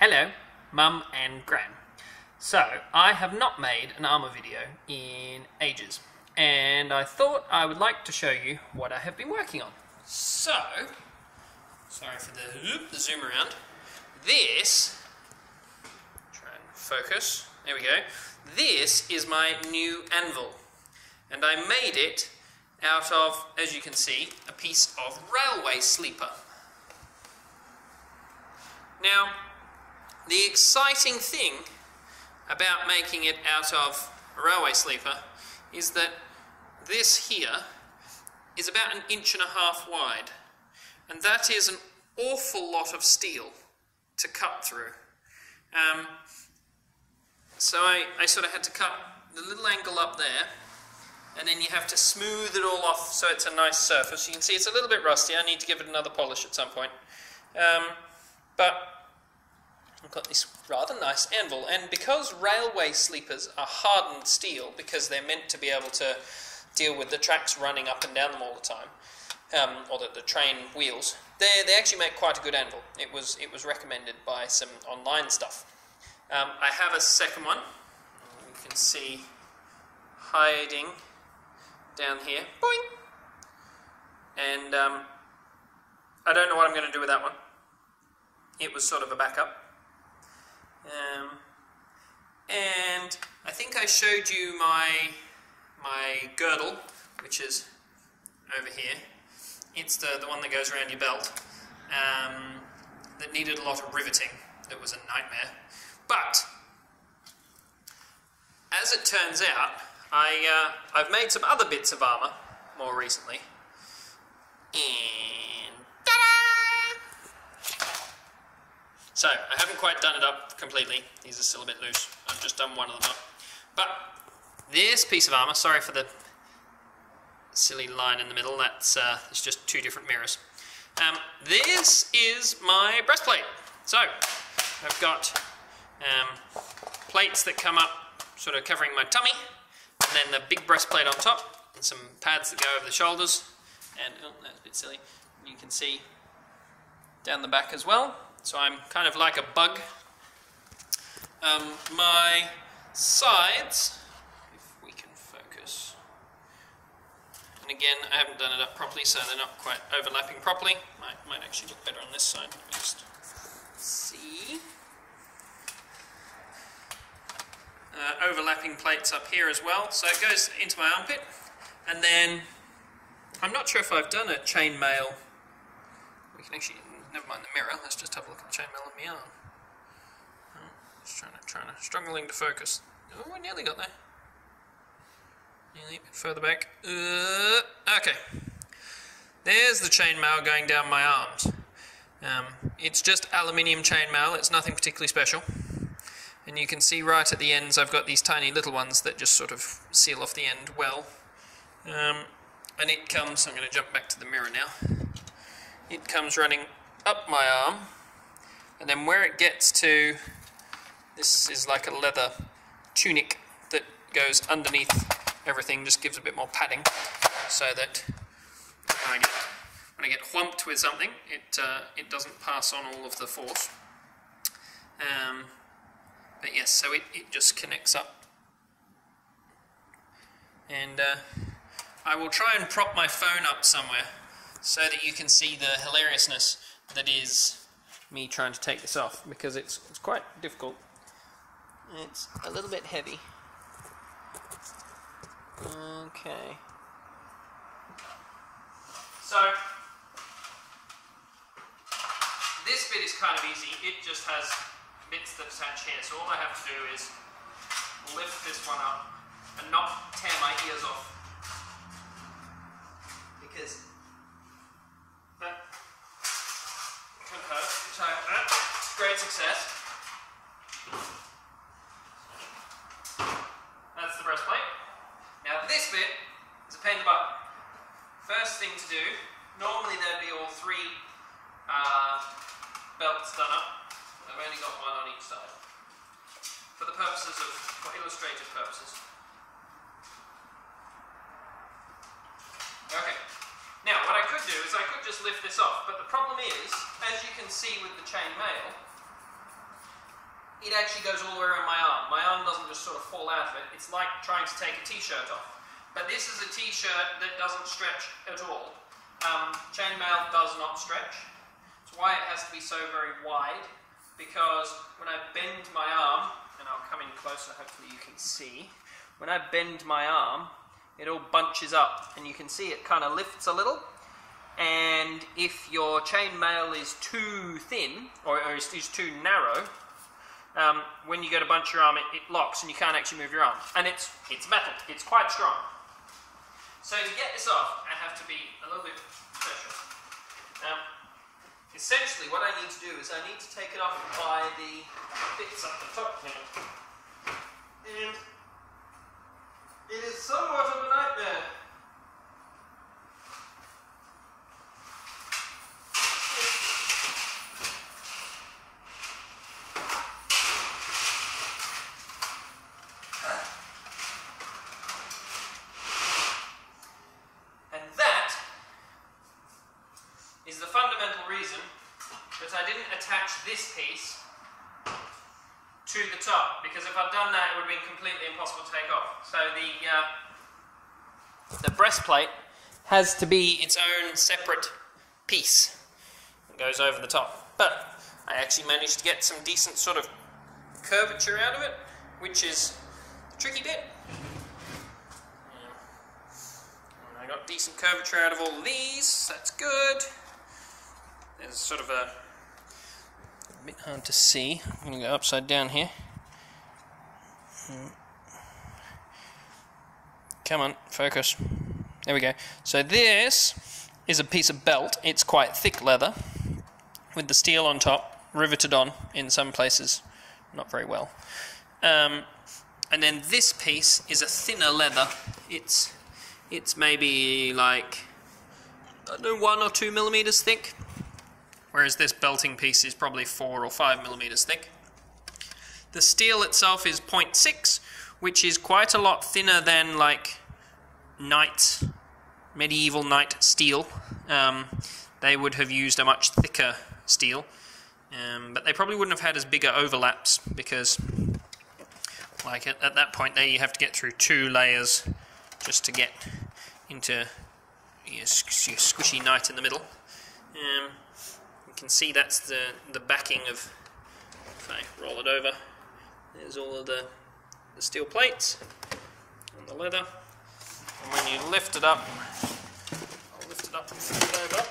Hello, Mum and Gran. So, I have not made an armour video in ages, and I thought I would like to show you what I have been working on. So, sorry for the, the zoom around. This, try and focus, there we go. This is my new anvil, and I made it out of, as you can see, a piece of railway sleeper. Now, the exciting thing about making it out of a railway sleeper is that this here is about an inch and a half wide, and that is an awful lot of steel to cut through. Um, so I, I sort of had to cut the little angle up there, and then you have to smooth it all off so it's a nice surface. You can see it's a little bit rusty. I need to give it another polish at some point. Um, but I've got this rather nice anvil, and because railway sleepers are hardened steel, because they're meant to be able to deal with the tracks running up and down them all the time, um, or the, the train wheels, they, they actually make quite a good anvil. It was, it was recommended by some online stuff. Um, I have a second one. You can see hiding down here. Boing! And um, I don't know what I'm going to do with that one. It was sort of a backup. Um, and I think I showed you my, my girdle, which is over here. It's the, the one that goes around your belt. Um, that needed a lot of riveting. It was a nightmare. But, as it turns out, I, uh, I've made some other bits of armour more recently. And So, I haven't quite done it up completely. These are still a bit loose. I've just done one of them up. But, this piece of armour, sorry for the silly line in the middle, that's uh, it's just two different mirrors. Um, this is my breastplate. So, I've got um, plates that come up sort of covering my tummy, and then the big breastplate on top, and some pads that go over the shoulders, and oh, that's a bit silly. You can see down the back as well. So I'm kind of like a bug. Um, my sides, if we can focus, and again, I haven't done it up properly, so they're not quite overlapping properly. Might, might actually look better on this side. Let me just see. Uh, overlapping plates up here as well. So it goes into my armpit. And then, I'm not sure if I've done a chainmail. We can actually, never mind the mirror, let's just have a look at the chainmail my arm. Oh, just trying to, trying to, struggling to focus. Oh, we nearly got there. Nearly a bit further back. Uh, okay. There's the chainmail going down my arms. Um, it's just aluminium chainmail, it's nothing particularly special. And you can see right at the ends I've got these tiny little ones that just sort of seal off the end well. Um, and it comes, I'm going to jump back to the mirror now. It comes running up my arm, and then where it gets to, this is like a leather tunic that goes underneath everything, just gives a bit more padding, so that when I get, when I get whumped with something, it, uh, it doesn't pass on all of the force. Um, but yes, so it, it just connects up. And uh, I will try and prop my phone up somewhere so that you can see the hilariousness that is me trying to take this off because it's, it's quite difficult. It's a little bit heavy. Okay. So, this bit is kind of easy. It just has bits that attach here. So all I have to do is lift this one up and not tear my ears off. Because that can hurt. So uh, great success. That's the breastplate. Now this bit is a pain in the butt. First thing to do, normally there'd be all three uh, belts done up. I've only got one on each side. For the purposes of, for illustrative purposes. Okay. Now, what I could do is I could just lift this off, but the problem is, as you can see with the chain mail, it actually goes all the way around my arm. My arm doesn't just sort of fall out of it. It's like trying to take a t-shirt off. But this is a t-shirt that doesn't stretch at all. Um, chainmail does not stretch. That's why it has to be so very wide, because when I bend my arm, and I'll come in closer, hopefully you can see, when I bend my arm, it all bunches up, and you can see it kind of lifts a little, and if your chainmail is too thin, or, or is too narrow, um, when you go to bunch your arm, it, it, locks and you can't actually move your arm. And it's, it's metal, it's quite strong. So to get this off, I have to be a little bit pressure. Now, essentially what I need to do is I need to take it off by the bits up the top here. And it is somewhat of a nightmare. This piece to the top because if I'd done that it would have been completely impossible to take off. So the, uh, the breastplate has to be its own separate piece that goes over the top. But I actually managed to get some decent sort of curvature out of it, which is the tricky bit. I got decent curvature out of all these, that's good. There's sort of a bit hard to see. I'm going to go upside down here. Come on, focus. There we go. So this is a piece of belt. It's quite thick leather with the steel on top, riveted on in some places, not very well. Um, and then this piece is a thinner leather. It's it's maybe like I don't know one or two millimeters thick whereas this belting piece is probably 4 or 5 millimeters thick. The steel itself is 0.6, which is quite a lot thinner than like knight, medieval knight steel. Um, they would have used a much thicker steel, um, but they probably wouldn't have had as bigger overlaps because, like at, at that point, there you have to get through two layers just to get into your, your squishy knight in the middle. Um, can see that's the, the backing of, if I roll it over, there's all of the, the steel plates and the leather. And when you lift it up, I'll lift it up and flip it over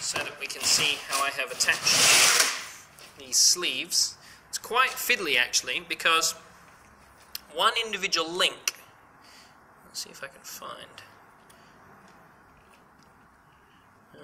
so that we can see how I have attached these sleeves. It's quite fiddly actually because one individual link, let's see if I can find,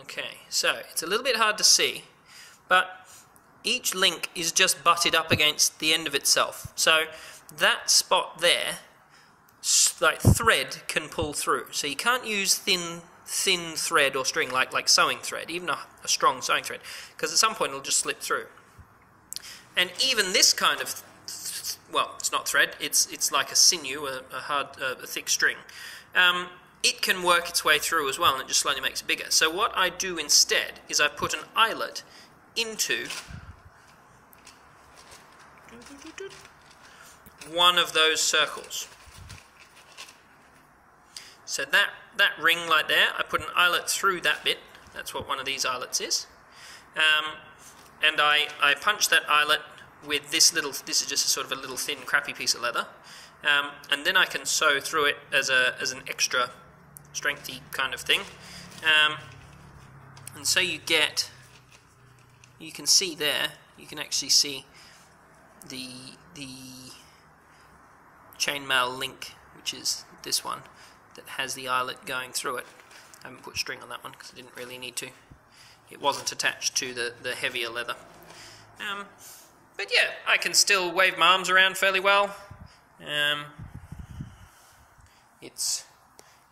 Okay, so it's a little bit hard to see, but each link is just butted up against the end of itself. So that spot there, like thread can pull through. So you can't use thin thin thread or string like, like sewing thread, even a, a strong sewing thread, because at some point it'll just slip through. And even this kind of, well, it's not thread, it's, it's like a sinew, a, a hard, a thick string. Um, it can work its way through as well and it just slowly makes it bigger. So what I do instead is I put an eyelet into one of those circles. So that, that ring like there, I put an eyelet through that bit. That's what one of these eyelets is. Um, and I, I punch that eyelet with this little, this is just a sort of a little thin crappy piece of leather. Um, and then I can sew through it as, a, as an extra strengthy kind of thing. Um, and so you get, you can see there, you can actually see the, the chainmail link, which is this one, that has the eyelet going through it. I haven't put string on that one because I didn't really need to. It wasn't attached to the, the heavier leather. Um, but yeah, I can still wave my arms around fairly well. Um, it's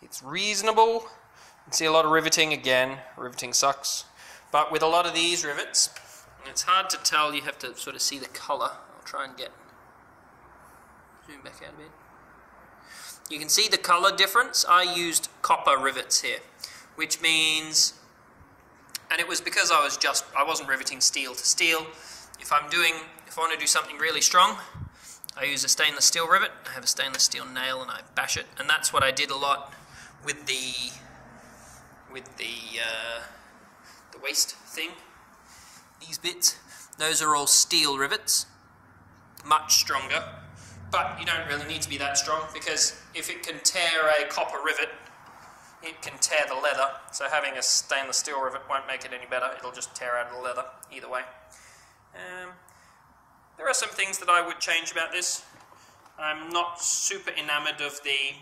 it's reasonable. You see a lot of riveting again. Riveting sucks. But with a lot of these rivets, it's hard to tell. You have to sort of see the colour. I'll try and get zoom back out a bit. You can see the colour difference. I used copper rivets here, which means, and it was because I was just I wasn't riveting steel to steel. if I'm doing, if I want to do something really strong, I use a stainless steel rivet. I have a stainless steel nail and I bash it, and that's what I did a lot with the with the uh, the waist thing. These bits, those are all steel rivets, much stronger. But you don't really need to be that strong because if it can tear a copper rivet, it can tear the leather. So having a stainless steel rivet won't make it any better. It'll just tear out the leather either way. Um, there are some things that I would change about this. I'm not super enamored of the,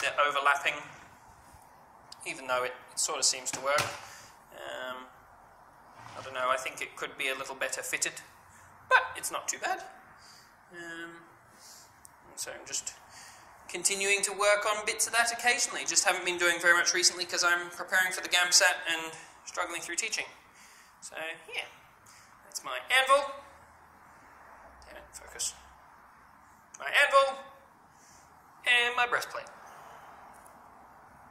the overlapping, even though it, it sort of seems to work. Um, I don't know, I think it could be a little better fitted, but it's not too bad. Um, so I'm just continuing to work on bits of that occasionally. Just haven't been doing very much recently because I'm preparing for the GAMSAT and struggling through teaching. So, yeah. That's my anvil. Damn it, focus. My anvil and my breastplate.